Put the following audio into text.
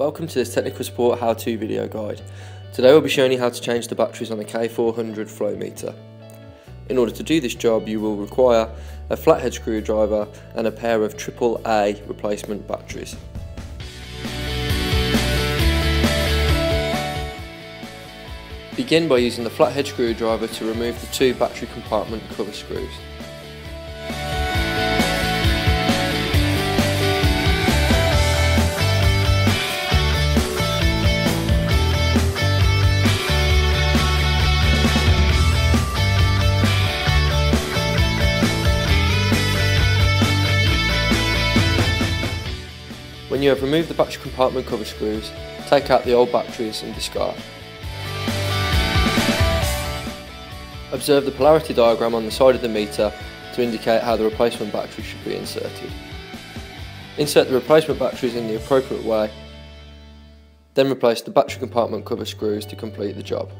Welcome to this technical support how-to video guide. Today we'll be showing you how to change the batteries on a K400 flow meter. In order to do this job you will require a flathead screwdriver and a pair of AAA replacement batteries. Begin by using the flathead screwdriver to remove the two battery compartment cover screws. When you have removed the battery compartment cover screws, take out the old batteries and discard. Observe the polarity diagram on the side of the meter to indicate how the replacement battery should be inserted. Insert the replacement batteries in the appropriate way, then replace the battery compartment cover screws to complete the job.